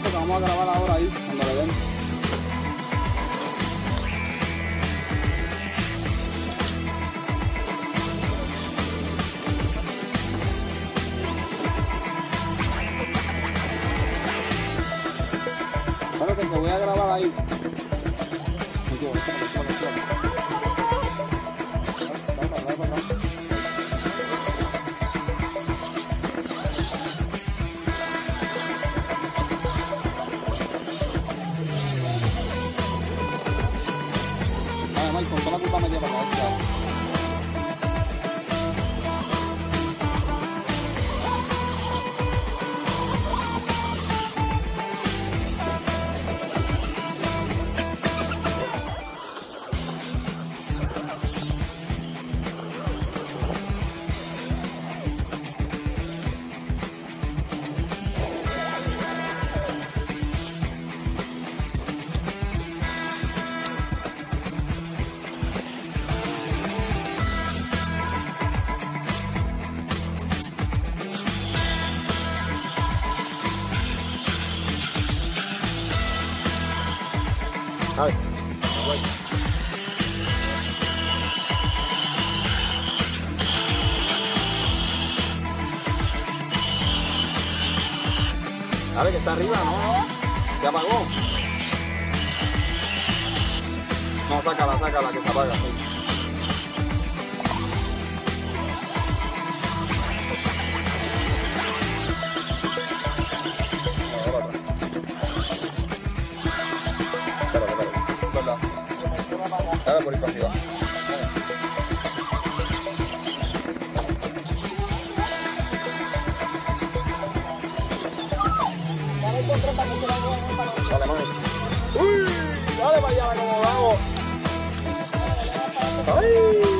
que vamos a grabar ahora ahí, cuando le den. Bueno, que voy a grabar ahí. 我从哪个地方买的？Ay, Dale, que está arriba, ¿no? ¿Se apagó? No, sácala, sácala, que se apaga. sí. Dale por ahí para arriba. Dale, mami. Uy, dale para allá, como vamos. Ay.